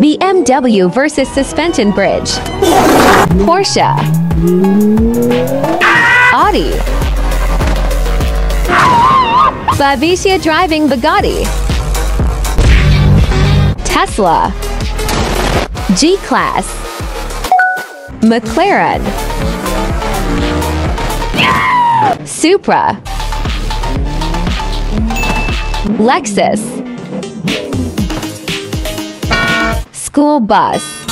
BMW versus suspension bridge. Porsche. Audi. Flavia driving Bugatti. Tesla. G-Class. McLaren. Supra. Lexus. School bus.